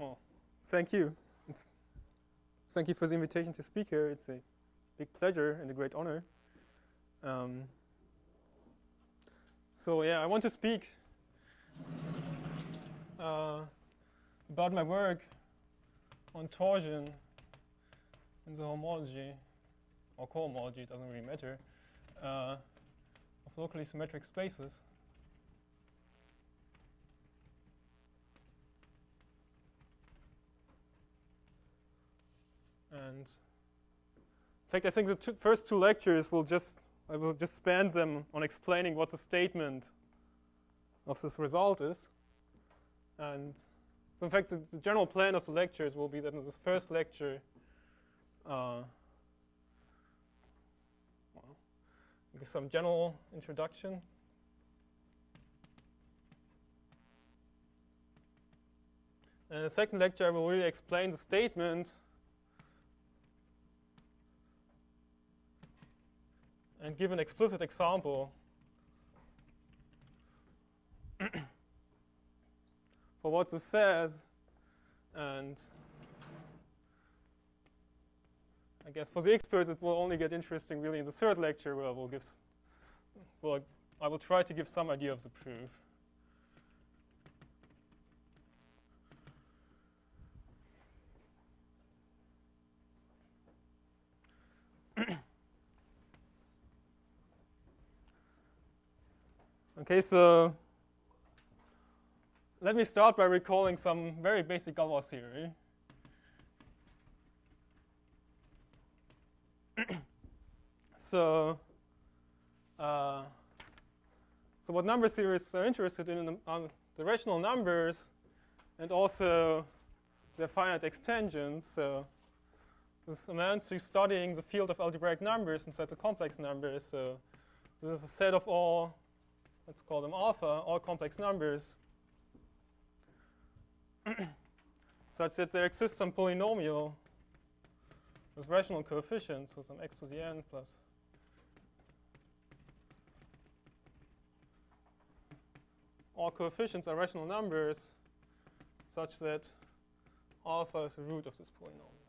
Well, thank you. It's, thank you for the invitation to speak here. It's a big pleasure and a great honor. Um, so yeah, I want to speak uh, about my work on torsion in the homology, or cohomology, it doesn't really matter, uh, of locally symmetric spaces. And in fact, I think the two first two lectures will just, I will just spend them on explaining what the statement of this result is. And so in fact, the, the general plan of the lectures will be that in this first lecture, uh, some general introduction. And in the second lecture, I will really explain the statement and give an explicit example for what this says. And I guess for the experts, it will only get interesting really in the third lecture where we'll give, well, I will try to give some idea of the proof. Okay, so let me start by recalling some very basic Galois theory. so, uh, so what number theorists are interested in are the rational numbers and also their finite extensions. So this amounts to studying the field of algebraic numbers and sets of complex numbers. So this is a set of all, let's call them alpha, all complex numbers such that there exists some polynomial with rational coefficients, so some x to the n plus all coefficients are rational numbers such that alpha is the root of this polynomial.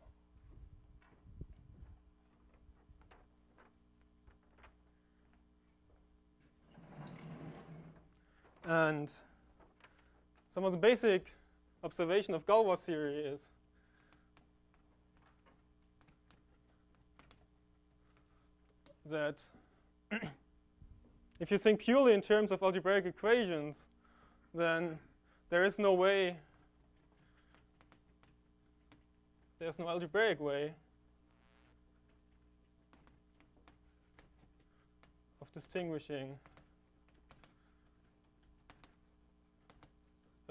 And some of the basic observation of Galois theory is that if you think purely in terms of algebraic equations, then there is no way, there's no algebraic way of distinguishing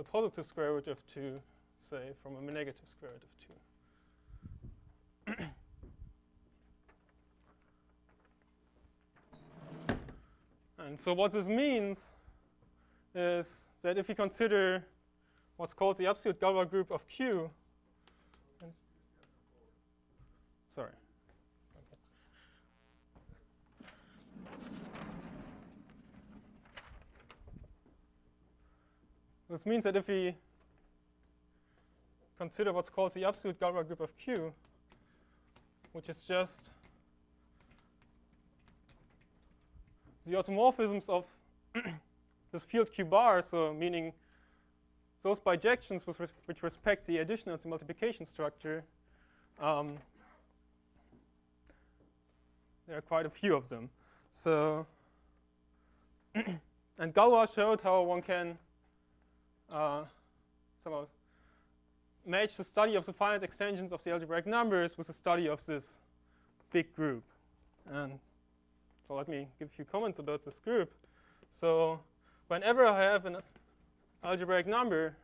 a positive square root of 2, say, from a negative square root of 2. and so what this means is that if we consider what's called the absolute Galois group of Q, sorry. This means that if we consider what's called the absolute Galois group of Q, which is just the automorphisms of this field Q bar, so meaning those bijections with res which respect the addition and the multiplication structure, um, there are quite a few of them. So, and Galois showed how one can uh, somehow match the study of the finite extensions of the algebraic numbers with the study of this big group. And so let me give a few comments about this group. So whenever I have an algebraic number,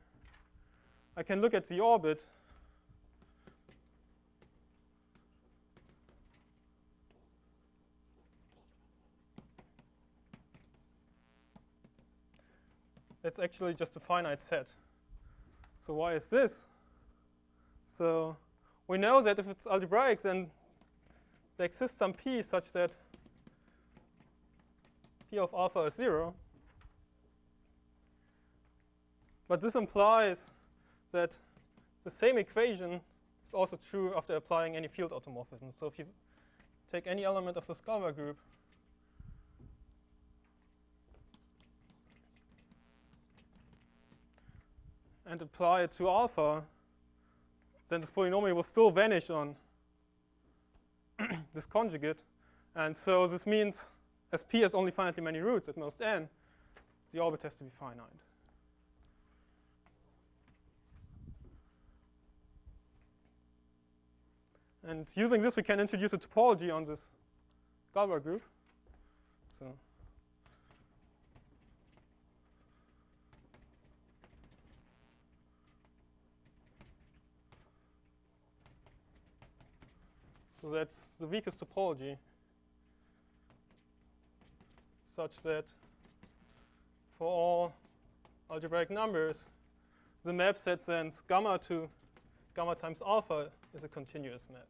I can look at the orbit It's actually just a finite set. So why is this? So we know that if it's algebraic, then there exists some p such that p of alpha is 0. But this implies that the same equation is also true after applying any field automorphism. So if you take any element of the Galois group, and apply it to alpha, then this polynomial will still vanish on this conjugate. And so this means as p has only finitely many roots, at most n, the orbit has to be finite. And using this, we can introduce a topology on this Galois group. So So that's the weakest topology such that for all algebraic numbers, the map that sends gamma to gamma times alpha is a continuous map.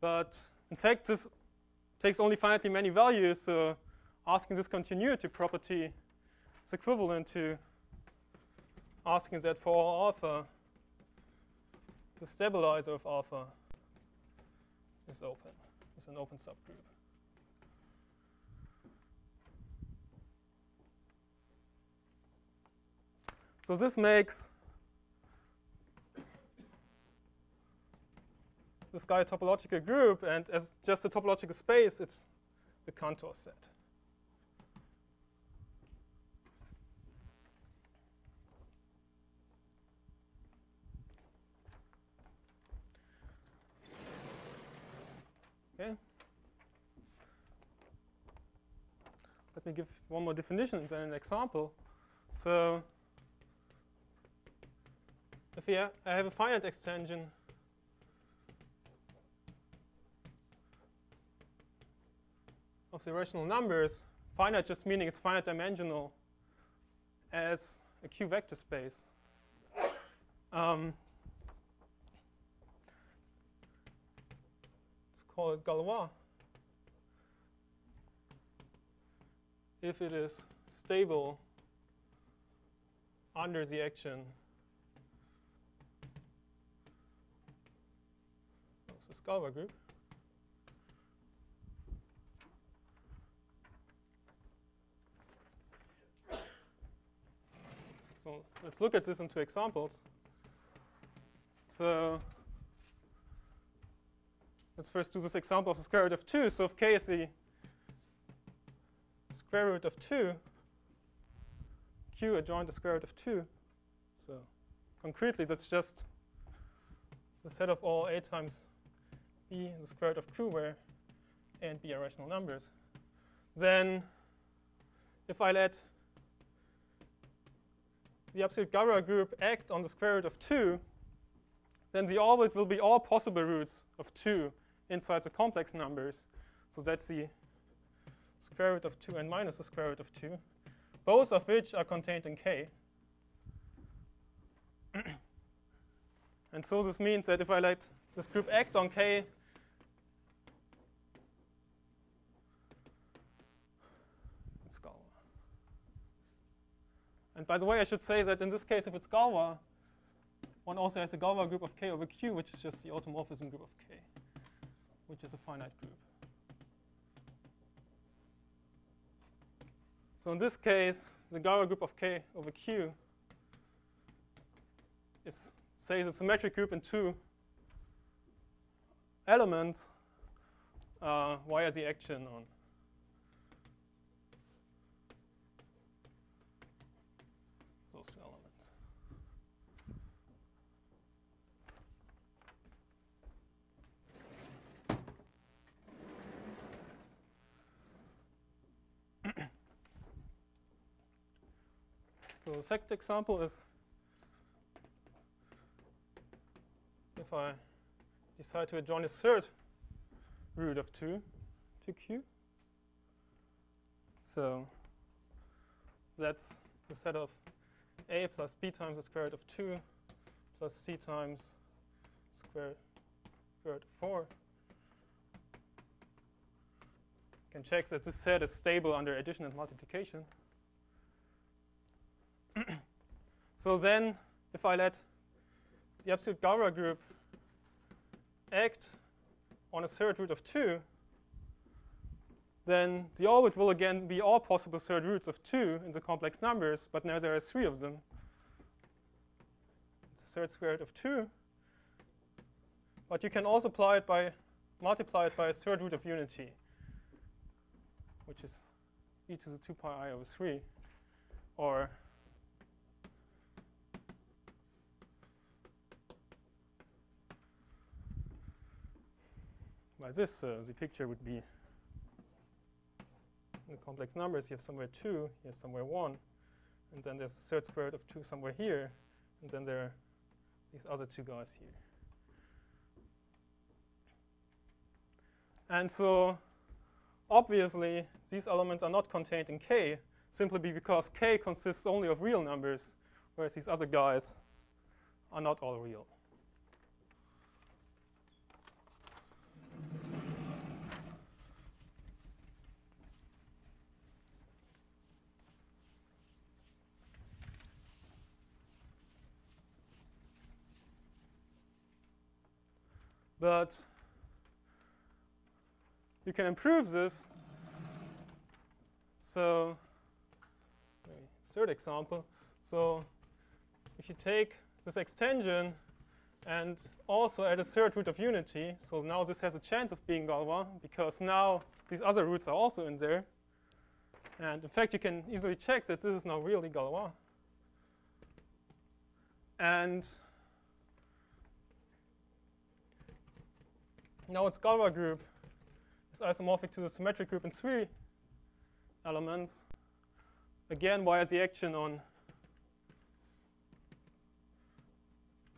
But in fact, this takes only finitely many values, so asking this continuity property is equivalent to asking that for alpha, the stabilizer of alpha is open, is an open subgroup. So this makes this guy a topological group, and as just a topological space, it's the Cantor set. Okay. Let me give one more definition and an example. So if ha I have a finite extension of the rational numbers, finite just meaning it's finite dimensional as a Q vector space. Um, call it Galois. If it is stable under the action of the Galois group. So let's look at this in two examples. So Let's first do this example of the square root of 2. So if k is the square root of 2, q adjoint the square root of 2. So concretely, that's just the set of all a times b the square root of q, where a and b are rational numbers. Then if I let the absolute Galois group act on the square root of 2, then the orbit will be all possible roots of 2 inside the complex numbers. So that's the square root of 2 and minus the square root of 2, both of which are contained in K. and so this means that if I let this group act on K, it's Galois. And by the way, I should say that in this case, if it's Galois, one also has a Galois group of K over Q, which is just the automorphism group of K which is a finite group. So in this case, the Galois group of K over Q is, say, the symmetric group in two elements uh, via the action on So the second example is if I decide to adjoin a third root of 2 to Q. So that's the set of A plus B times the square root of 2 plus C times square root of 4 can check that this set is stable under addition and multiplication. So then, if I let the absolute Galois group act on a third root of 2, then the orbit will again be all possible third roots of 2 in the complex numbers, but now there are three of them. It's a third root of 2. But you can also apply it by multiply it by a third root of unity, which is e to the 2 pi i over 3, or by this, uh, the picture would be the complex numbers, you have somewhere 2, you have somewhere 1, and then there's a third square root of 2 somewhere here, and then there are these other two guys here. And so, obviously, these elements are not contained in K, simply because K consists only of real numbers, whereas these other guys are not all real. But you can improve this. So, third example. So, if you take this extension and also add a third root of unity, so now this has a chance of being Galois because now these other roots are also in there. And in fact, you can easily check that this is now really Galois. And Now its Galois group is isomorphic to the symmetric group in three elements. Again, via the action on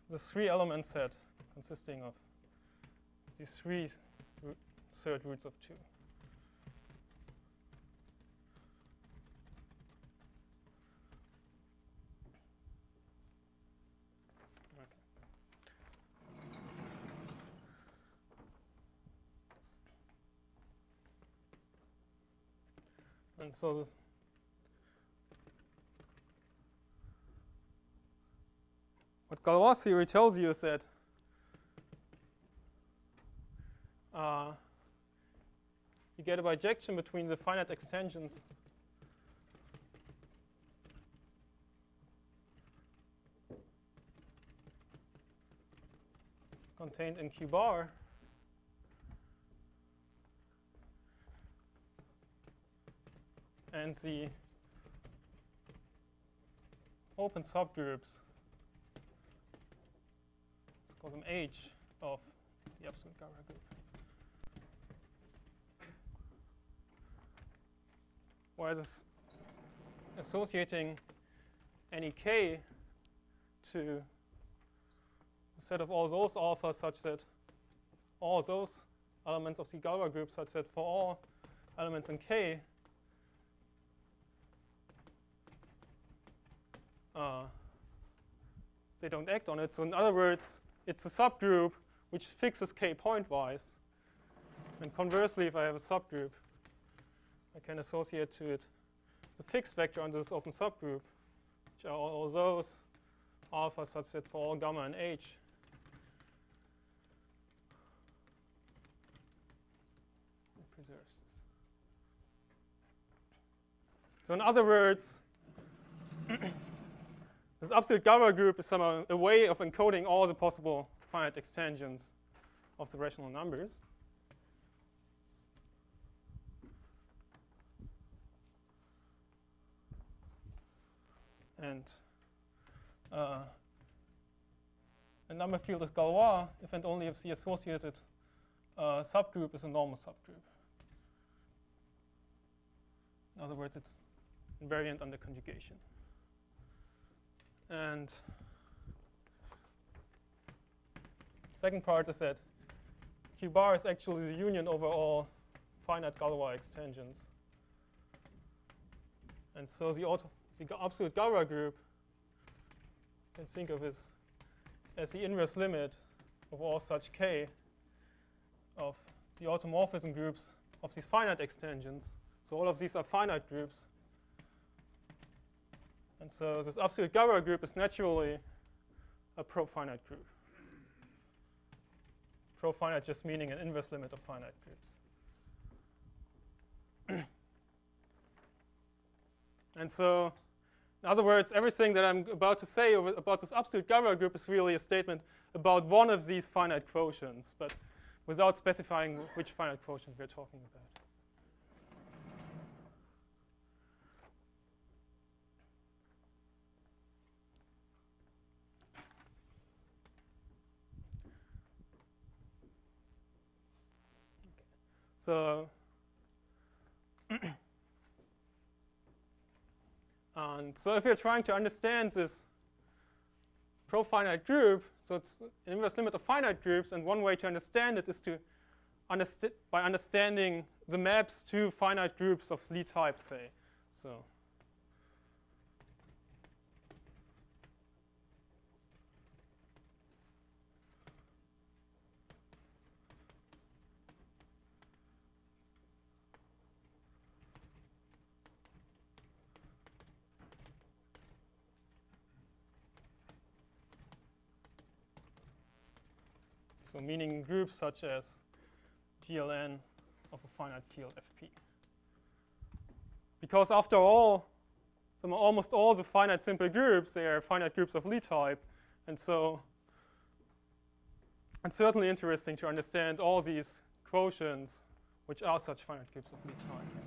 the three element set consisting of these three third roots of 2. And so what Galois theory tells you is that uh, you get a bijection between the finite extensions. Contained in Q bar and the open subgroups, let's call them H of the absolute Galois group. Whereas associating any k to a set of all those alphas such that all those elements of the Galois group such that for all elements in k uh, they don't act on it. So in other words, it's a subgroup which fixes k pointwise. And conversely, if I have a subgroup, I can associate to it the fixed vector under this open subgroup, which are all those alpha such that for all gamma and h, it preserves. So in other words, This absolute Galois group is somehow a way of encoding all the possible finite extensions of the rational numbers. And uh, a number field is Galois if and only if the associated uh, subgroup is a normal subgroup. In other words, it's invariant under conjugation. And second part is that Q bar is actually the union over all finite Galois extensions. And so the, auto, the absolute Galois group can think of as, as the inverse limit of all such k of the automorphism groups of these finite extensions. So all of these are finite groups. And so this absolute Galois group is naturally a profinite group. Profinite just meaning an inverse limit of finite groups. and so, in other words, everything that I'm about to say about this absolute Galois group is really a statement about one of these finite quotients, but without specifying which finite quotient we're talking about. So, and so if you're trying to understand this profinite group, so it's an inverse limit of finite groups, and one way to understand it is to underst by understanding the maps to finite groups of Lie type, say. So meaning groups such as GLN of a finite field Fp. Because after all, almost all the finite simple groups, they are finite groups of Lie type. And so it's certainly interesting to understand all these quotients, which are such finite groups of Lie type.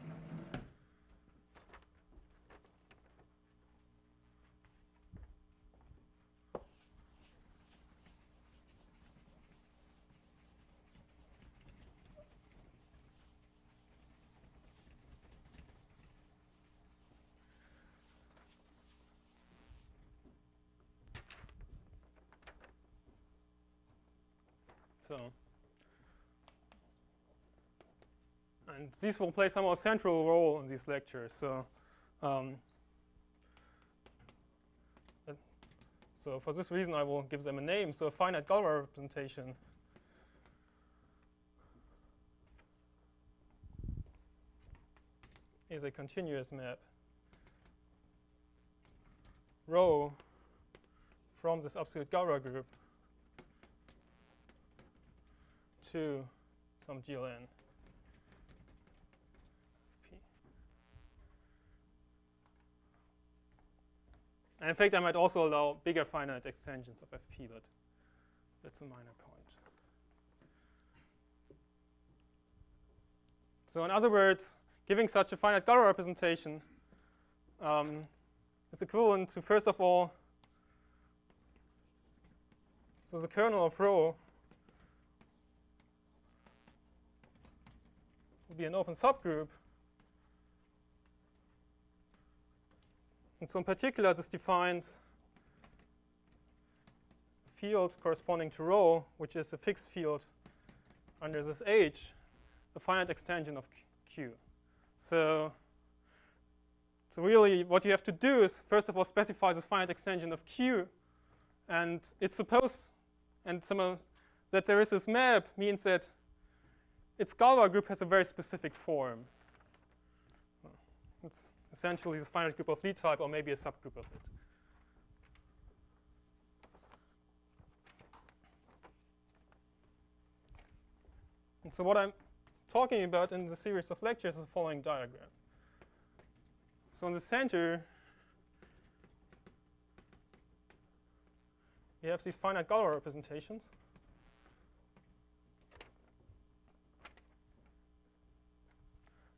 So, these will play some more central role in these lectures. So, um, so for this reason, I will give them a name. So, a finite Galois representation is a continuous map rho from this absolute Galois group to some GLN. And in fact, I might also allow bigger finite extensions of FP, but that's a minor point. So in other words, giving such a finite Galois representation um, is equivalent to, first of all, so the kernel of rho will be an open subgroup. And so in particular, this defines a field corresponding to rho, which is a fixed field under this H, a finite extension of Q. So, so really what you have to do is, first of all, specify this finite extension of Q. And it's supposed, and some that there is this map means that its Galois group has a very specific form. Essentially this finite group of Lie type or maybe a subgroup of it. And so what I'm talking about in the series of lectures is the following diagram. So in the center, we have these finite Galois representations.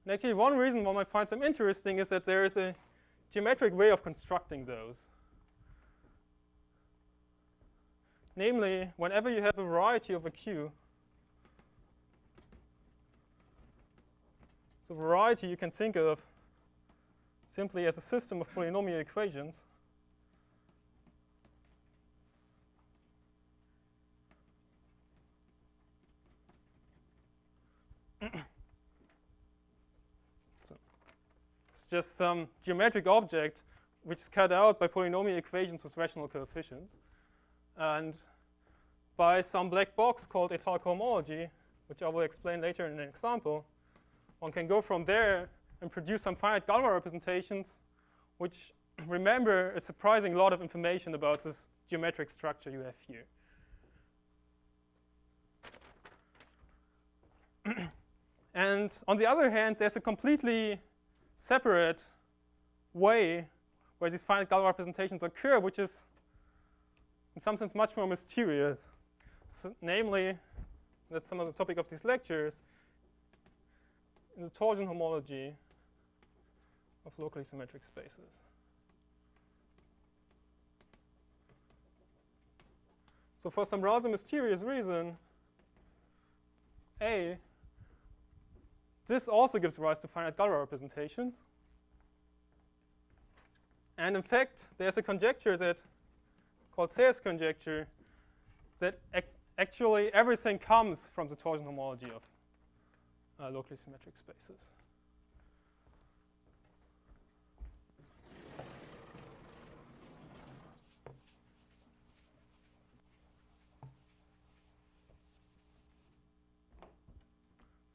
And actually, one reason one might find them interesting is that there is a geometric way of constructing those. Namely, whenever you have a variety of a Q, so variety you can think of simply as a system of polynomial equations. Just some geometric object which is cut out by polynomial equations with rational coefficients. And by some black box called étale cohomology, which I will explain later in an example, one can go from there and produce some finite Galois representations, which remember a surprising lot of information about this geometric structure you have here. and on the other hand, there's a completely separate way where these finite Galois representations occur, which is in some sense much more mysterious. So, namely, that's some of the topic of these lectures, in the torsion homology of locally symmetric spaces. So for some rather mysterious reason, A, this also gives rise to finite Galois representations. And in fact, there's a conjecture that called Serre's conjecture that actually everything comes from the torsion homology of uh, locally symmetric spaces.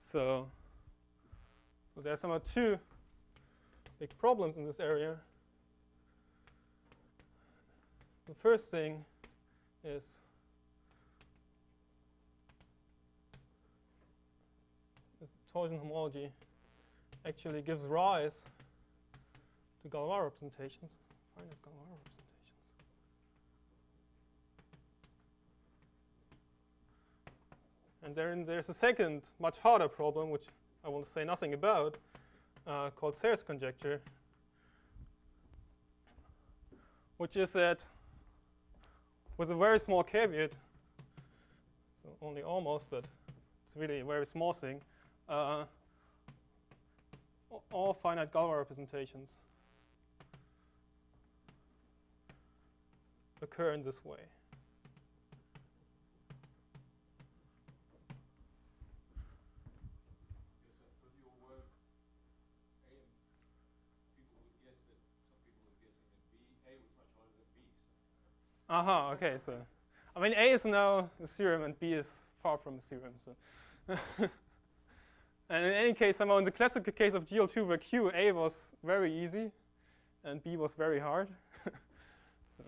So, so there are somehow two big problems in this area. The first thing is this torsion homology actually gives rise to Galois representations, finite Galois representations. And then there's a second, much harder problem, which I to say nothing about, uh, called Serre's conjecture, which is that with a very small caveat, so only almost, but it's really a very small thing, uh, all finite Galois representations occur in this way. Aha, okay, so I mean A is now a theorem and B is far from a theorem. So and in any case, somehow in the classical case of GL2 where Q, A was very easy and B was very hard. so.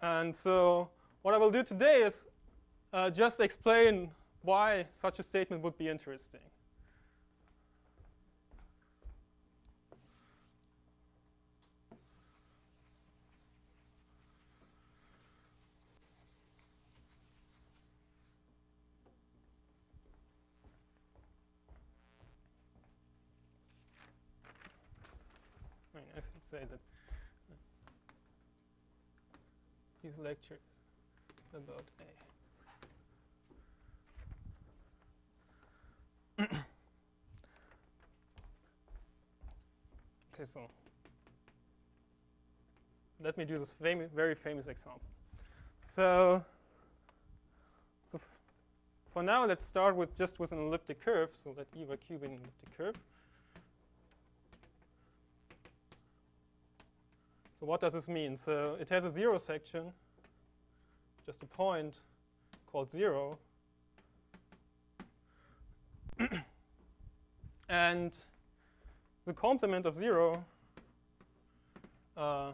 And so what I will do today is uh, just explain why such a statement would be interesting. I mean, I can say that uh, these lectures about A. so let me do this fam very famous example. So, so for now, let's start with just with an elliptic curve. So let E over Q be an elliptic curve. So what does this mean? So it has a zero section, just a point called zero. and the complement of 0 uh,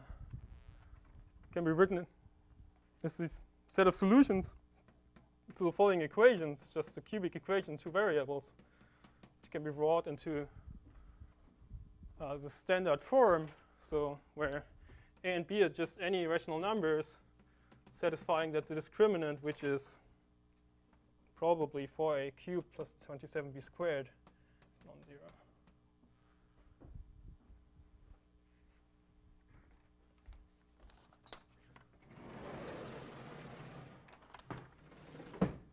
can be written as this set of solutions to the following equations, just a cubic equation, two variables, which can be brought into uh, the standard form, so where a and b are just any rational numbers satisfying that the discriminant, which is probably 4a cubed plus 27b squared, is non-zero.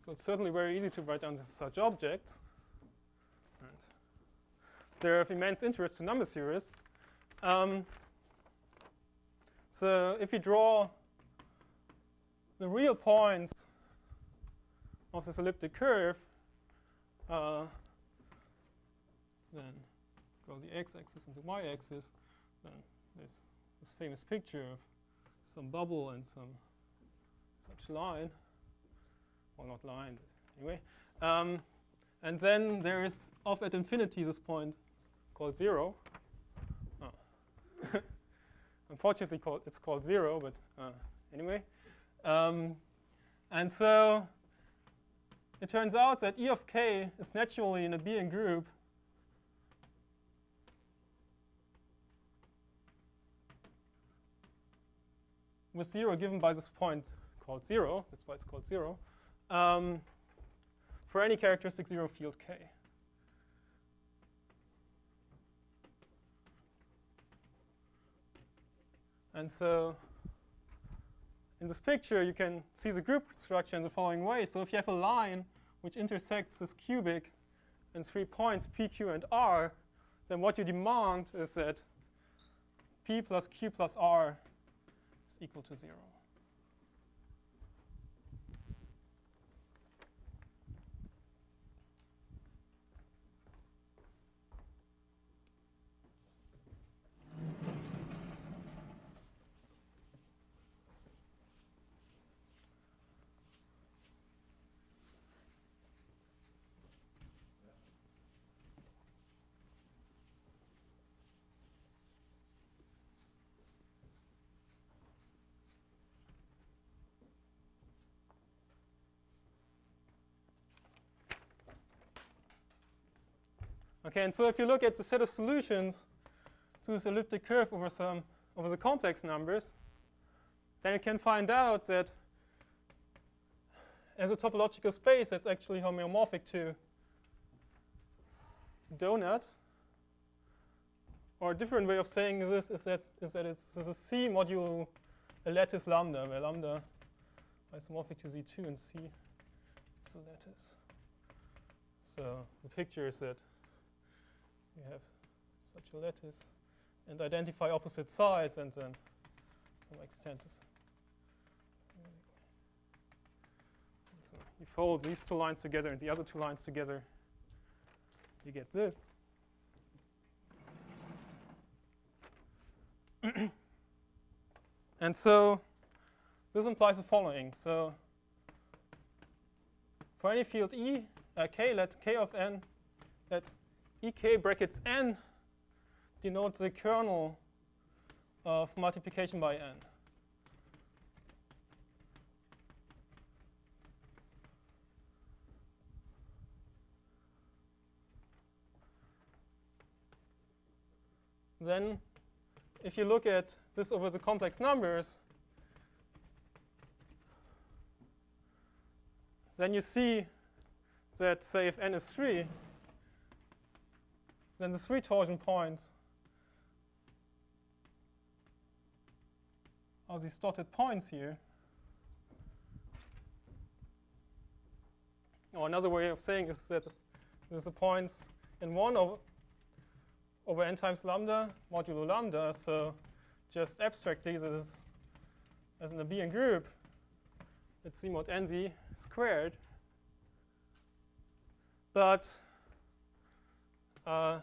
So it's certainly very easy to write down such objects. And they're of immense interest to number theorists. Um, so if you draw the real points of this elliptic curve, uh, then draw the x-axis and the y-axis, then there's this famous picture of some bubble and some such line. Well, not line, but anyway. Um, and then there is off at infinity this point called zero. Oh. Unfortunately, called, it's called zero, but uh, anyway. Um, and so it turns out that E of k is naturally in a Abelian group with 0 given by this point called 0, that's why it's called 0, um, for any characteristic 0 field k. And so in this picture, you can see the group structure in the following way. So if you have a line which intersects this cubic in three points, p, q, and r, then what you demand is that p plus q plus r is equal to 0. Okay, and so if you look at the set of solutions to this elliptic curve over some over the complex numbers, then you can find out that as a topological space that's actually homeomorphic to donut. Or a different way of saying this is that is that it's, it's a C modulo a lattice lambda, where lambda is isomorphic to Z2 and C is a lattice. So the picture is that we have such a lattice and identify opposite sides and then some extenses. So you fold these two lines together and the other two lines together, you get this. and so this implies the following. So for any field E, uh, k, let k of n, let ek brackets n denotes the kernel of multiplication by n. Then if you look at this over the complex numbers, then you see that, say, if n is 3, then the three torsion points are these dotted points here. Or another way of saying is that there's the points in 1 over, over n times lambda modulo lambda. So just abstractly, this is as an abelian group, it's z mod nz squared. But uh,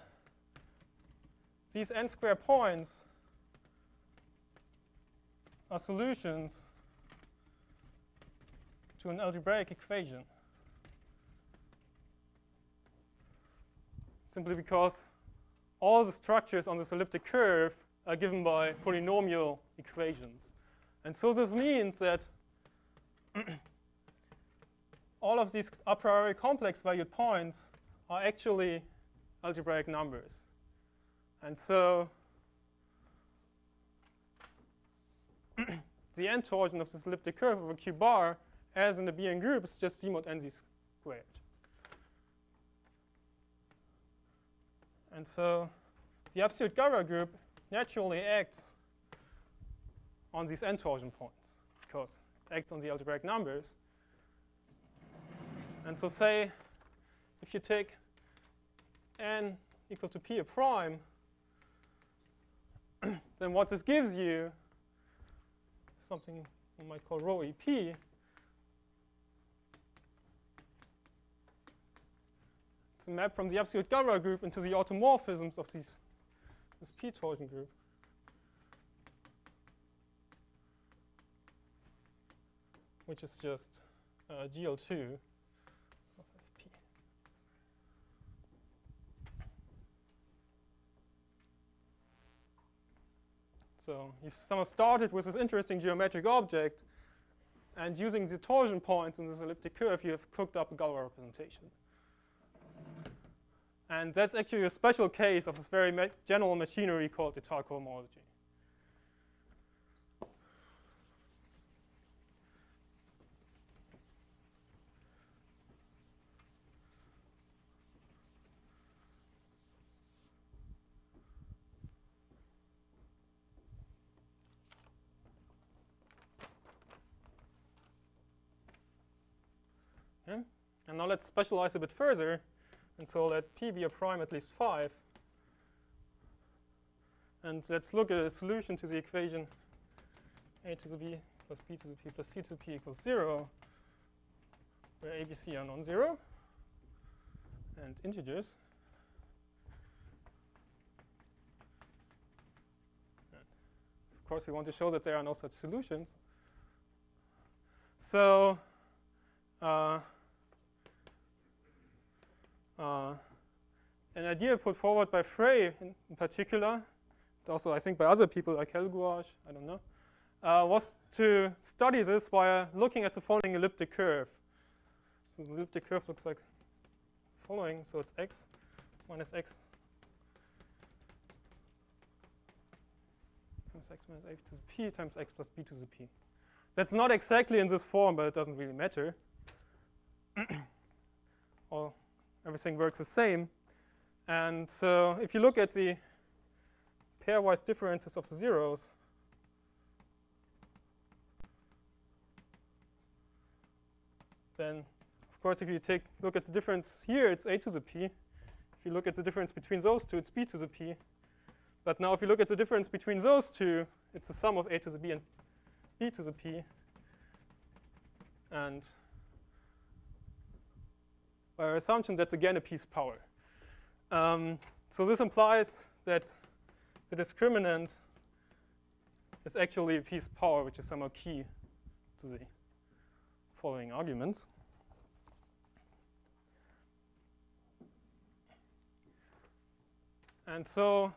these n square points are solutions to an algebraic equation. Simply because all the structures on this elliptic curve are given by polynomial equations. And so this means that all of these a priori complex valued points are actually algebraic numbers. And so the n torsion of this elliptic curve over q bar as in the abelian group is just c mod nz squared. And so the absolute Galois group naturally acts on these n torsion points because acts on the algebraic numbers. And so say if you take n equal to p a prime, then what this gives you, something we might call rho EP, it's a map from the absolute Galois group into the automorphisms of these, this P torsion group. Which is just uh, GL2. So you somehow started with this interesting geometric object, and using the torsion points in this elliptic curve, you have cooked up a Galois representation. And that's actually a special case of this very ma general machinery called Étale cohomology. And now let's specialize a bit further. And so let p be a prime at least 5. And let's look at a solution to the equation a to the b plus b to the p plus c to the p equals 0, where a, b, c are non-zero and integers. of course, we want to show that there are no such solutions. So uh, uh, an idea put forward by Frey in, in, particular, also I think by other people like Hellegouarch, I don't know, uh, was to study this by looking at the following elliptic curve. So the elliptic curve looks like following, so it's x minus x x minus a to the p times x plus b to the p. That's not exactly in this form, but it doesn't really matter. All everything works the same. And so if you look at the pairwise differences of the zeros, then of course if you take look at the difference here, it's a to the p. If you look at the difference between those two, it's b to the p. But now if you look at the difference between those two, it's the sum of a to the b and b to the p. And by our assumption, that's again a piece power. Um, so this implies that the discriminant is actually a piece power, which is somehow key to the following arguments. And so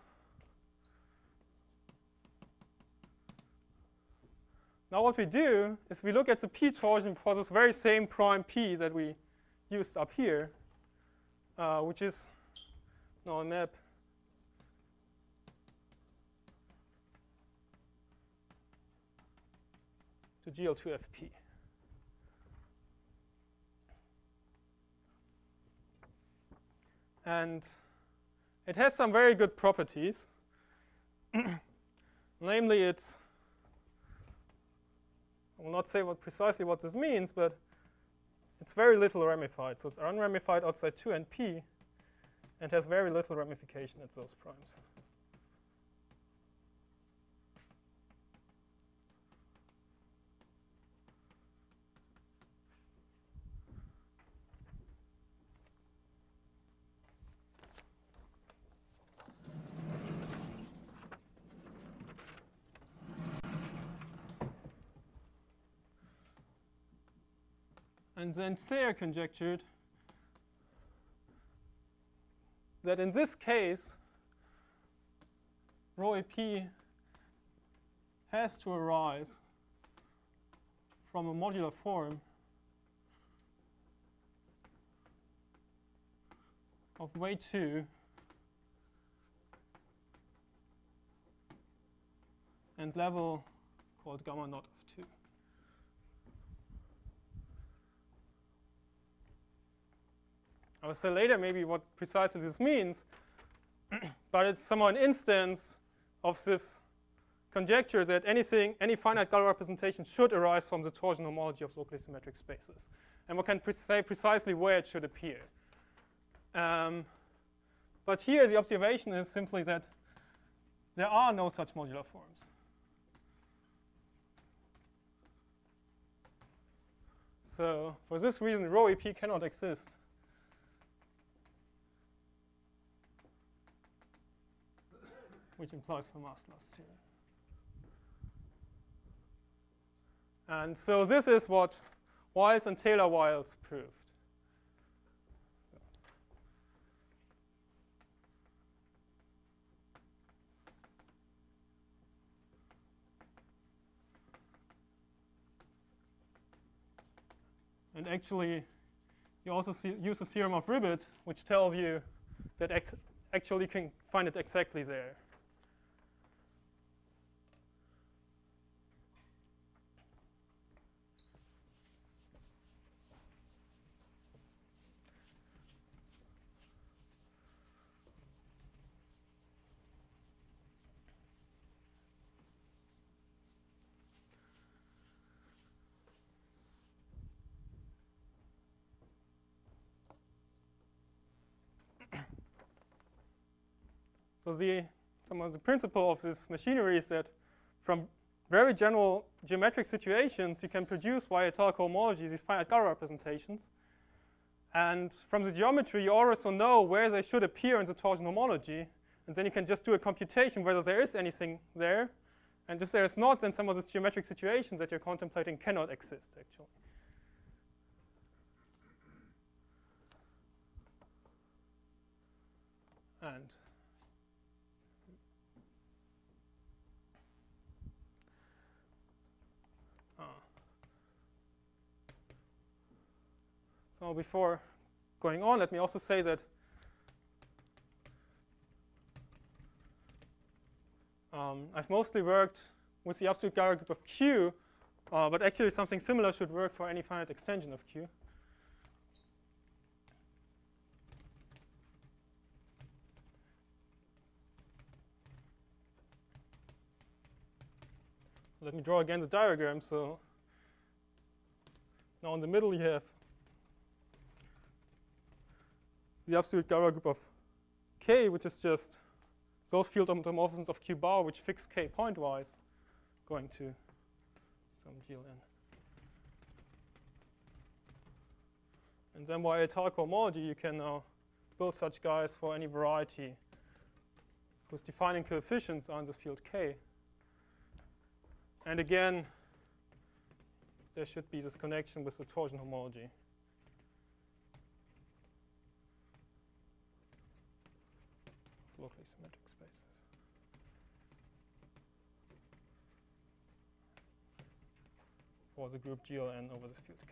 now what we do is we look at the p torsion for this very same prime p that we used up here, uh, which is now a map to GL2FP. And it has some very good properties. Namely, it's, I will not say what precisely what this means, but it's very little ramified. So it's unramified outside 2 and p and has very little ramification at those primes. Then Serre conjectured that in this case, rho AP has to arise from a modular form of weight 2 and level called gamma naught I will say later maybe what precisely this means, but it's somehow an instance of this conjecture that anything, any finite Galois representation should arise from the torsion homology of locally symmetric spaces. And we can pre say precisely where it should appear. Um, but here the observation is simply that there are no such modular forms. So for this reason, rho EP cannot exist. Which implies Fermat's last theorem. And so this is what Wiles and Taylor-Wiles proved. And actually, you also see, use the theorem of Ribet, which tells you that actually you can find it exactly there. So the, some of the principle of this machinery is that from very general geometric situations, you can produce via étale cohomology these finite Galois representations. And from the geometry, you also know where they should appear in the torsion homology. And then you can just do a computation whether there is anything there. And if there is not, then some of these geometric situations that you're contemplating cannot exist, actually. And So before going on, let me also say that um, I've mostly worked with the absolute Galois group of Q, uh, but actually something similar should work for any finite extension of Q. Let me draw again the diagram. So now in the middle you have the absolute Galois group of K, which is just those field homomorphisms of Q bar which fix K pointwise going to some GLN. And then by étale cohomology, you can now build such guys for any variety whose defining coefficients are in this field K. And again, there should be this connection with the torsion homology. locally symmetric spaces. For the group GLN over this field K.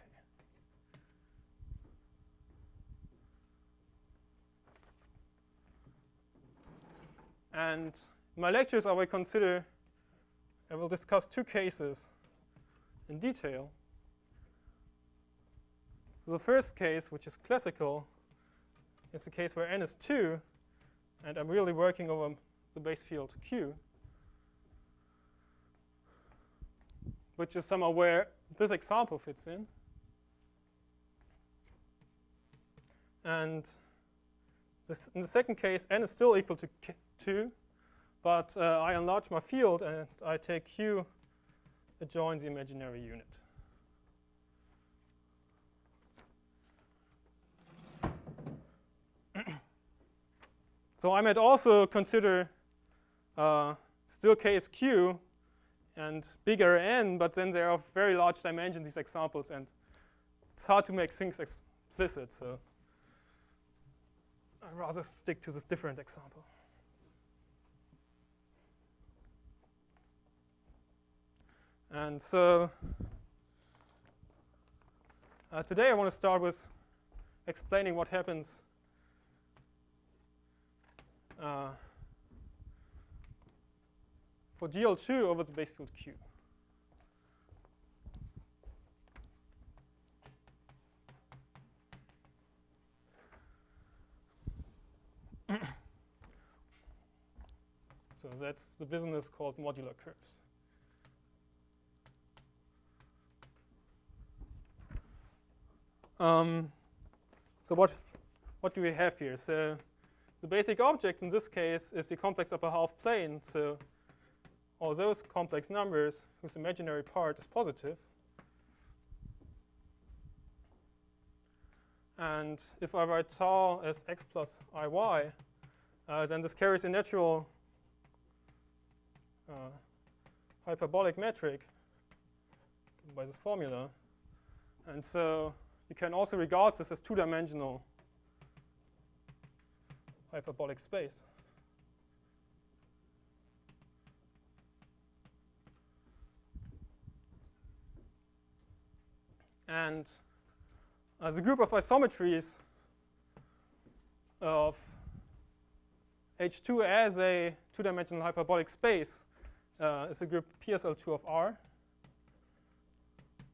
And in my lectures, I will consider, I will discuss two cases in detail. So the first case, which is classical, is the case where n is 2 and I'm really working over the base field Q, which is somehow where this example fits in. And this, in the second case, n is still equal to 2, but uh, I enlarge my field and I take Q adjoins the imaginary unit. So I might also consider uh, still is q and bigger n, but then they are very large dimensions, these examples, and it's hard to make things explicit. So I'd rather stick to this different example. And so uh, today I want to start with explaining what happens uh, for GL2 over the base field Q. so that's the business called modular curves. Um, so what what do we have here? So the basic object in this case is the complex upper half plane. So all those complex numbers whose imaginary part is positive. And if I write tau as x plus iy, uh, then this carries a natural uh, hyperbolic metric by this formula. And so you can also regard this as two-dimensional hyperbolic space. And as a group of isometries of H2 as a two-dimensional hyperbolic space uh, is a group PSL2 of R.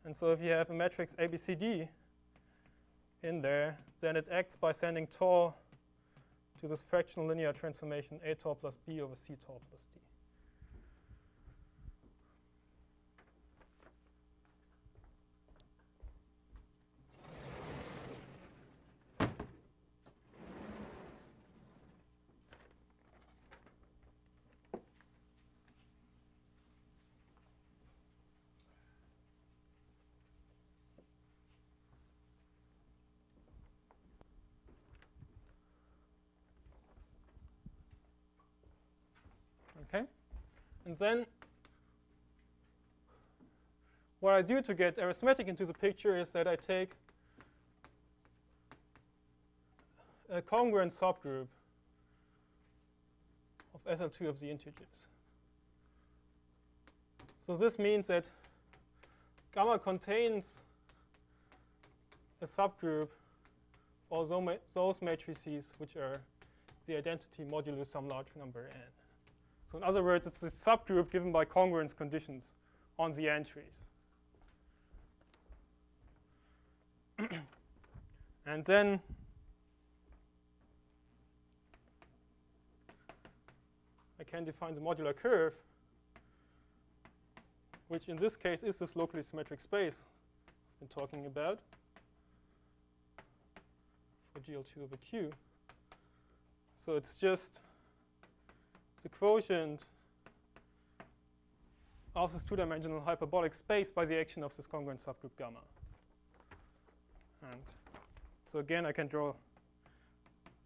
And so if you have a matrix ABCD in there, then it acts by sending tau to this fractional linear transformation A tau plus B over C tau plus D. Okay? And then what I do to get arithmetic into the picture is that I take a congruence subgroup of SL2 of the integers. So this means that gamma contains a subgroup of those matrices which are the identity modulo some large number n. So in other words, it's a subgroup given by congruence conditions on the entries. and then I can define the modular curve, which in this case is this locally symmetric space I've been talking about for GL2 over Q. So it's just the quotient of this two-dimensional hyperbolic space by the action of this congruence subgroup gamma. And so again, I can draw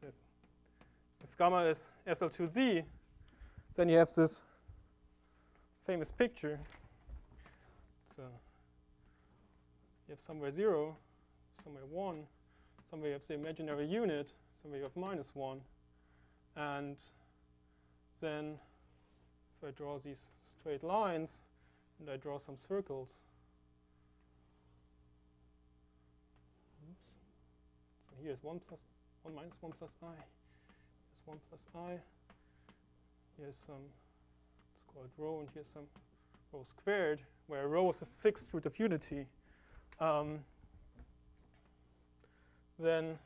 this. If gamma is SL2Z, then you have this famous picture. So you have somewhere 0, somewhere 1, somewhere you have the imaginary unit, somewhere you have minus 1. And then if I draw these straight lines and I draw some circles, oops. So here's 1 plus 1 minus 1 plus i, here's 1 plus i, here's some, let's call it rho, and here's some rho squared, where rho is the sixth root of unity. Um, then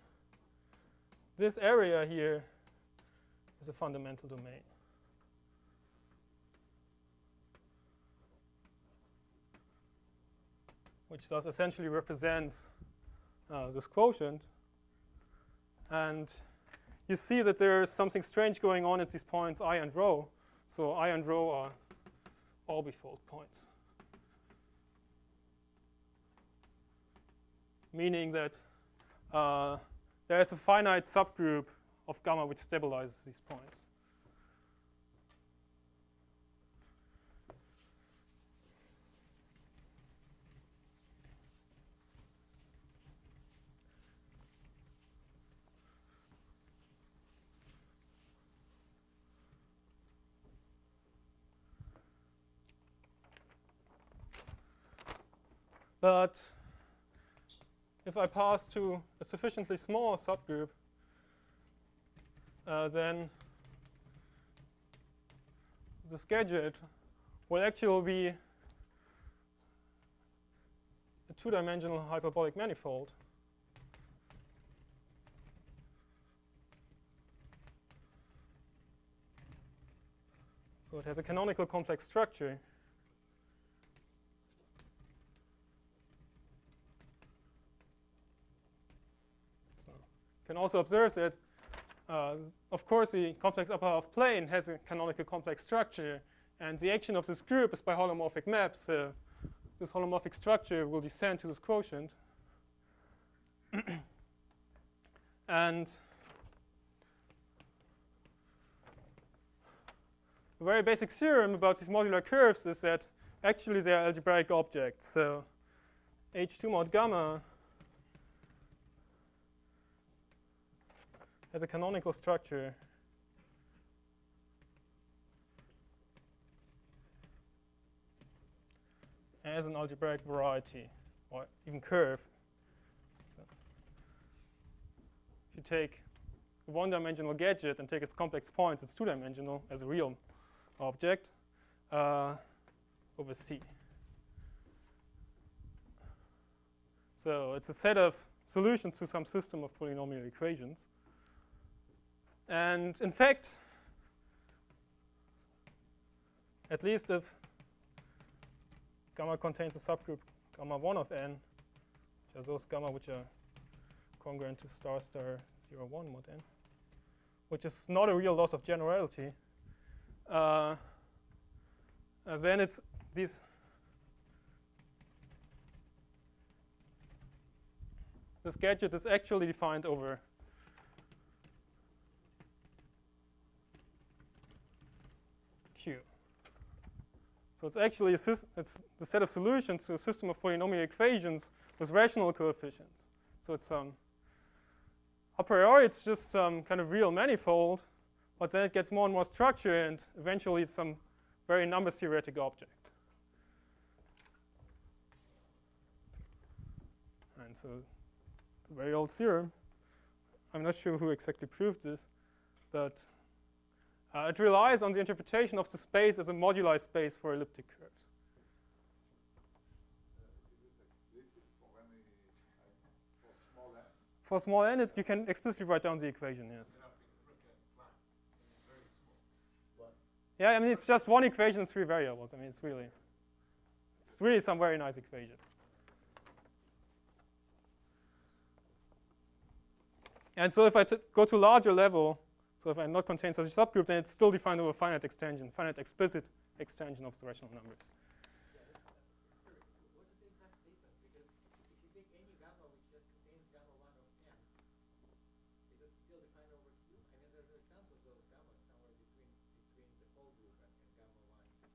this area here is a fundamental domain. Which thus essentially represents uh, this quotient. And you see that there's something strange going on at these points i and rho. So i and rho are orbifold points. Meaning that uh, there's a finite subgroup of gamma which stabilizes these points. But if I pass to a sufficiently small subgroup, uh, then the gadget will actually be a two-dimensional hyperbolic manifold. So it has a canonical complex structure. Can also observe that, uh, of course, the complex upper half plane has a canonical complex structure, and the action of this group is by holomorphic maps. So this holomorphic structure will descend to this quotient. and a very basic theorem about these modular curves is that actually they are algebraic objects. So H2 mod gamma has a canonical structure as an algebraic variety or even curve. So if you take a one-dimensional gadget and take its complex points, it's two-dimensional as a real object uh, over C. So it's a set of solutions to some system of polynomial equations. And in fact, at least if gamma contains a subgroup gamma 1 of n, which are those gamma which are congruent to star star 0 1 mod n, which is not a real loss of generality, uh, uh, then it's these this gadget is actually defined over Q. So it's actually a it's the set of solutions to a system of polynomial equations with rational coefficients. So it's um, a priori it's just some kind of real manifold, but then it gets more and more structure and eventually it's some very number theoretic object. And so it's a very old theorem. I'm not sure who exactly proved this, but uh, it relies on the interpretation of the space as a moduli space for elliptic curves. For small n, it, you can explicitly write down the equation, yes. Yeah, I mean, it's just one equation, three variables. I mean, it's really, it's really some very nice equation. And so if I go to larger level, so if I not contain such a subgroup, then it's still defined over a finite extension, finite explicit extension of the rational numbers.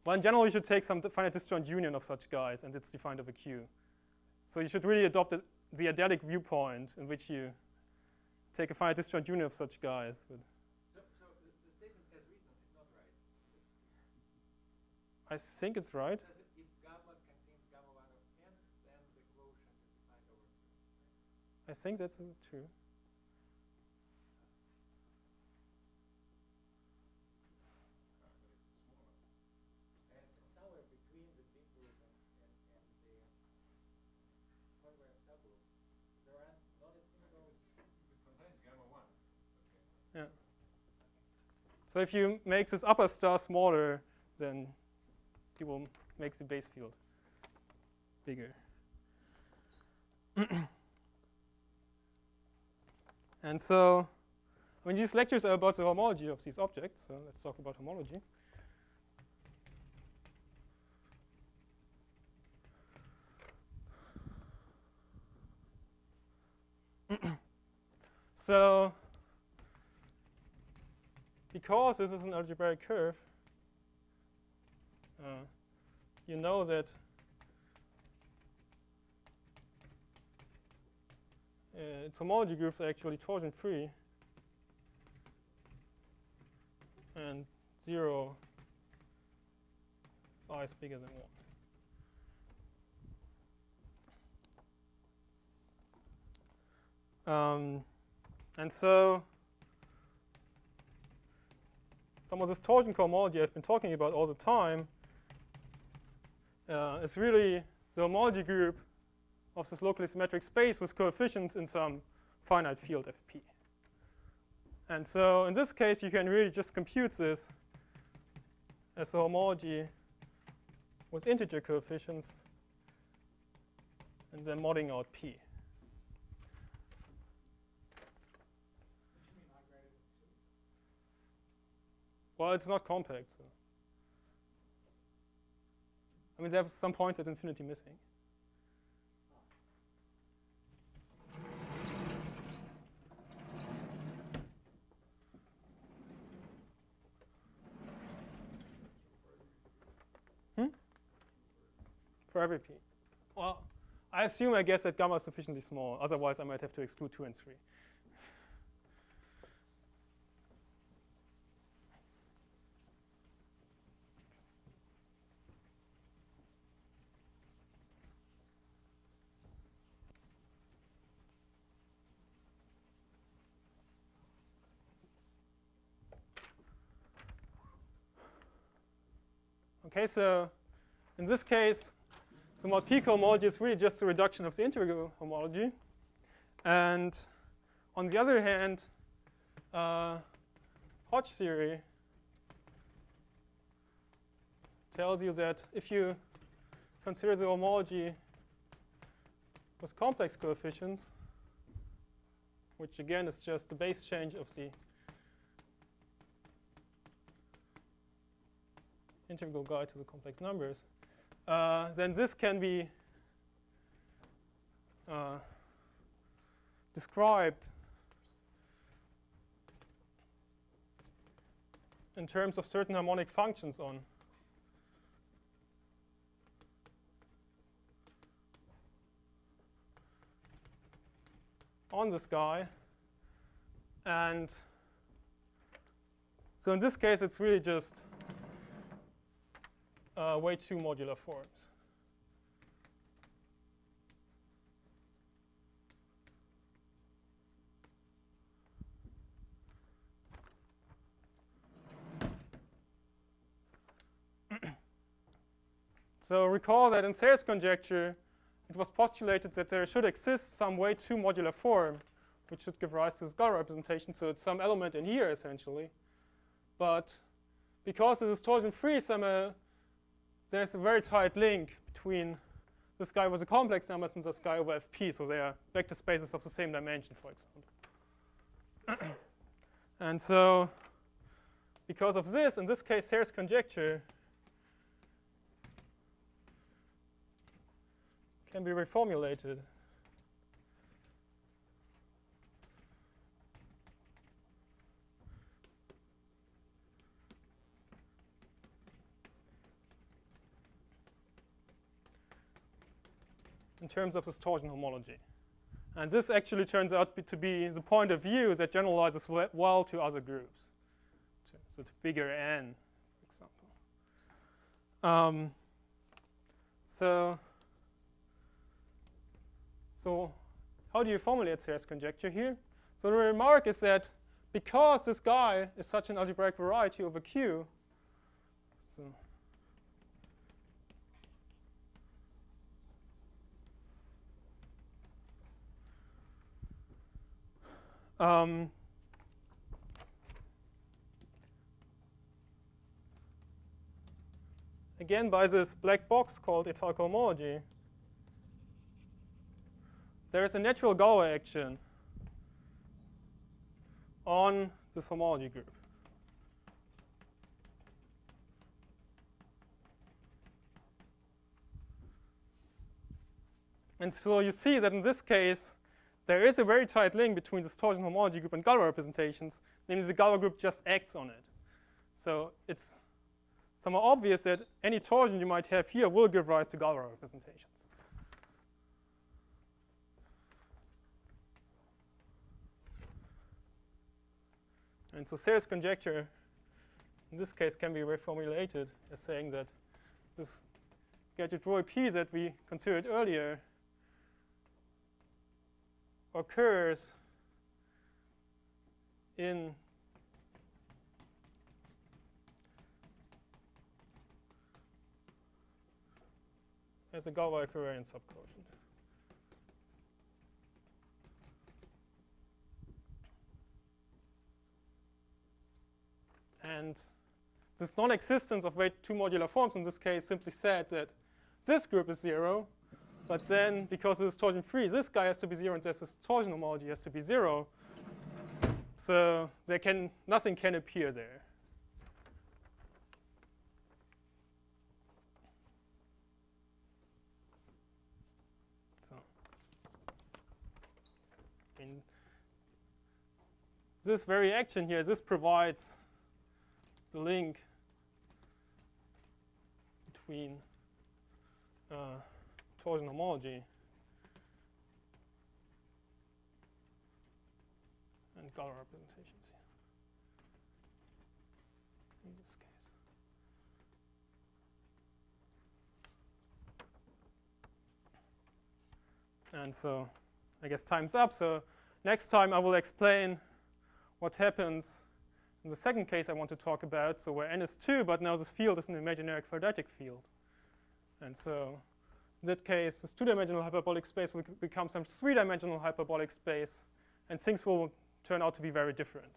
Well, in general, you should take some finite disjoint union of such guys, and it's defined over Q. So you should really adopt the adelic viewpoint in which you take a finite disjoint union of such guys. So, so the, the, statement as written is not right. I think it's right. I if gamma contains gamma 1 of n, then the quotient is defined over Q. I think that's true. Yeah. So if you make this upper star smaller, then it will make the base field bigger. and so, I mean, these lectures are about the homology of these objects, so let's talk about homology. so because this is an algebraic curve, uh, you know that uh, homology groups are actually torsion free and 0 phi is bigger than 1. Um, and so some of this torsion cohomology I've been talking about all the time uh, is really the homology group of this locally symmetric space with coefficients in some finite field Fp. And so in this case, you can really just compute this as a homology with integer coefficients and then modding out P. Well, it's not compact. So. I mean, there are some points at infinity missing. Hmm? for every p. Well, I assume, I guess, that gamma is sufficiently small. Otherwise, I might have to exclude 2 and 3. Okay, so in this case, the mod homology is really just a reduction of the integral homology. And on the other hand, uh, Hodge theory tells you that if you consider the homology with complex coefficients, which again is just the base change of the integral guide to the complex numbers, uh, then this can be uh, described in terms of certain harmonic functions on on this guy. And so in this case, it's really just uh, weight two modular forms. so recall that in Serre's conjecture, it was postulated that there should exist some weight two modular form, which should give rise to this Galois representation. So it's some element in here, essentially. But because this is torsion-free, somehow there's a very tight link between this guy with the complex numbers and this guy over fp. So they are vector spaces of the same dimension, for example. and so because of this, in this case, Serre's conjecture can be reformulated. Terms of this torsion homology. And this actually turns out to be the point of view that generalizes well to other groups, so to bigger n, for example. Um, so, so how do you formulate Serre's conjecture here? So the remark is that because this guy is such an algebraic variety over Q, so Um, again, by this black box called étale cohomology, there is a natural Galois action on this homology group. And so you see that in this case, there is a very tight link between this torsion homology group and Galois representations, namely the Galois group just acts on it. So it's somehow obvious that any torsion you might have here will give rise to Galois representations. And so Serre's conjecture in this case can be reformulated as saying that this gadget rho p that we considered earlier occurs in as a Galois covariant subquotient. And this non-existence of weight two modular forms in this case simply said that this group is zero but then, because it is torsion free, this guy has to be zero, and this torsion homology has to be zero. So there can nothing can appear there. So in this very action here, this provides the link between uh, torsion homology and Galois representations in this case. And so I guess time's up. So next time I will explain what happens in the second case I want to talk about, so where n is 2, but now this field is an imaginary quadratic field. And so in that case, this two-dimensional hyperbolic space will become some three-dimensional hyperbolic space, and things will turn out to be very different.